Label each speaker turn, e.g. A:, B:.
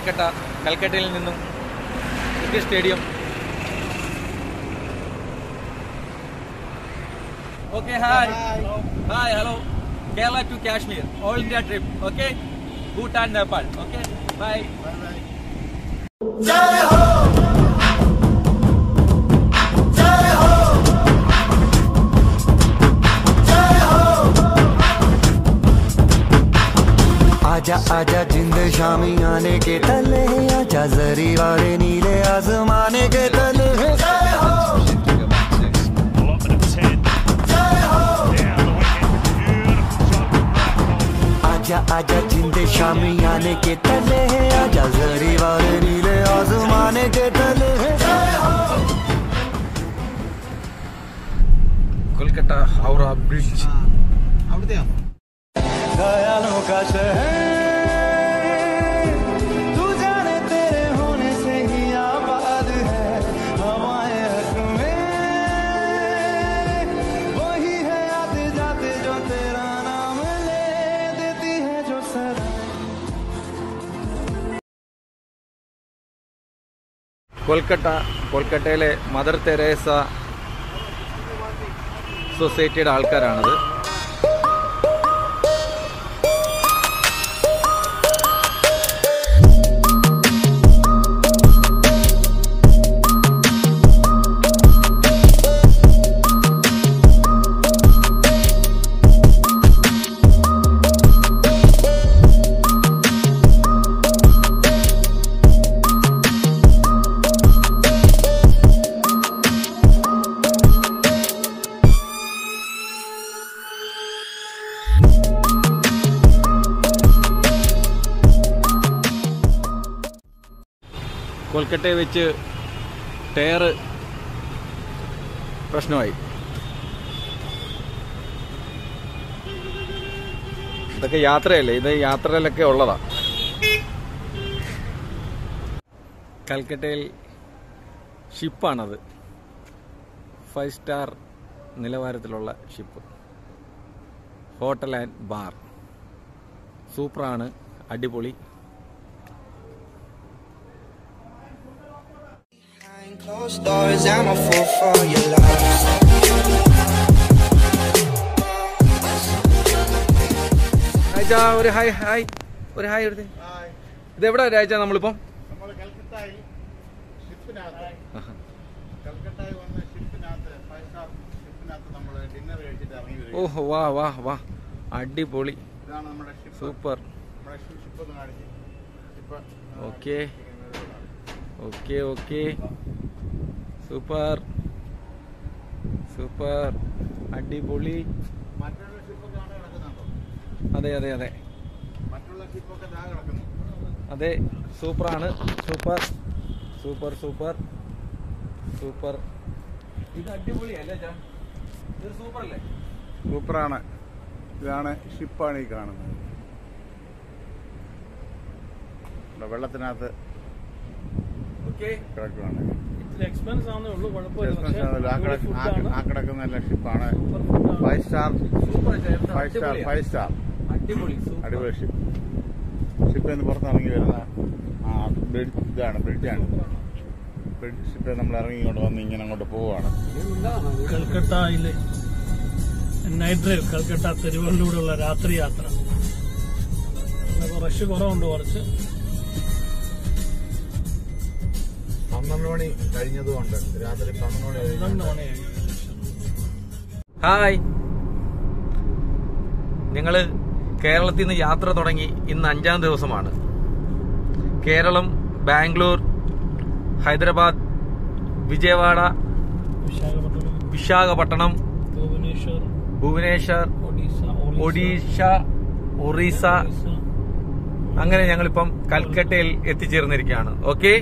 A: കൽക്കട്ടയിൽ നിന്നും cricket stadium. Okay hi hi hello Kerala to Kashmir all India trip okay Bhutan Nepal okay bye bye
B: आजा आजा जिंद शामी आने के तले आजा जरी वाले नीले आजमाने के तले आजा आजा जिंद शामी आने के तले आजा जरी वाले नीले आजमाने के तले कोलकाता हावड़ा ब्रिज। अब दे दयालों का शहर।
A: കൊൽക്കത്ത കൊൽക്കത്തയിലെ മദർ തെരേസ സൊസൈറ്റിയുടെ ആൾക്കാരാണത് കൊൽക്കത്തയിൽ വെച്ച് ടയർ പ്രശ്നമായി. ഇതൊക്കെ യാത്രയല്ലേ? ഇത് യാത്രയിലൊക്കെ ഉള്ളതാ. കൽക്കട്ടയിൽ ഷിപ്പാണത്. ഫൈവ് സ്റ്റാർ നിലവാരത്തിലുള്ള ഷിപ്പ്. Hotel and bar. സൂപ്പറാണ് അടിപൊളി. രാജ ഒരു ഹായ് ഹായ് ഒരു ഹായ് എടുത്ത് ഇത് എവിടെ രാജ നമ്മളിപ്പം
C: നമ്മൾ കൽക്കട്ടയിൽ ഷിപ്പിനകത്ത് കൽക്കട്ടയിൽ വന്ന ഷിപ്പിനകത്ത് ഫൈവ് സ്റ്റാർ ഷിപ്പിനകത്ത് നമ്മൾ ഡിന്നർ കഴിച്ചിട്ട് ഇറങ്ങി വരിക
A: ഓഹ് വാ വാ വാ അടിപൊളി
C: ഇതാണ് നമ്മുടെ ഷിപ്പ്
A: സൂപ്പർ
C: നമ്മുടെ ഷിപ്പ് ഒന്ന് കാണിച്ച് ship
A: okay okay okay super. Super. അടിപൊളി. അതെ അതെ അതെ. അതെ സൂപ്പറാണ്. സൂപ്പർ. Super super. സൂപ്പർ. ഇത് അടിപൊളിയല്ലേ ചാ ഇത് സൂപ്പർ അല്ലേ
C: സൂപ്പറാണ്. ഇതാണ് ഷിപ്പാണ് ഈ കാണുന്നത്. വെള്ളത്തിനകത്ത്
A: ഓക്കെ
C: കിടക്കുകയാണ്
D: എക്സ്പെൻസ് ആണെന്നേ ഉള്ളൂ.
C: ആ കിടക്കുന്ന നല്ല ഷിപ്പാണ് five star
A: super
C: five star five star
A: അടിപൊളി
C: ഷിപ്പ് ഷിപ്പിൽ നിന്ന് പുറത്തിറങ്ങി വരുന്ന ആ ബ്രിഡ്ജ് ഇതാണ് ബ്രിഡ്ജാണ് ബ്രിഡ്ജ് ഷിപ്പിൽ നമ്മൾ ഇറങ്ങി ഇങ്ങോട്ട് വന്ന് ഇങ്ങനെ അങ്ങോട്ട് പോവുകയാണ്.
D: കൽക്കട്ടയിലെ നൈറ്റ് ഡ്രൈവ് കൽക്കട്ട തെരുവുകളിലൂടെയുള്ള രാത്രി യാത്ര. റഷ് കുറവുണ്ട് കുറച്ച്.
C: പന്ത്രണ്ട് മണി കഴിഞ്ഞതുകൊണ്ട് രാത്രി പന്ത്രണ്ട് മണി
A: ഹായ്. ഞങ്ങൾ കേരളത്തിൽ നിന്ന് യാത്ര തുടങ്ങി ഇന്ന് അഞ്ചാം ദിവസമാണ്. കേരളം ബാംഗ്ലൂർ ഹൈദരാബാദ് വിജയവാഡ
D: വിശാഖപട്ടണം ഭുവനേശ്വർ
A: ഒഡീഷ ഒറീസ. അങ്ങനെ ഞങ്ങളിപ്പം കൽക്കട്ടയിൽ എത്തിച്ചേർന്നിരിക്കുകയാണ്. ഓക്കെ?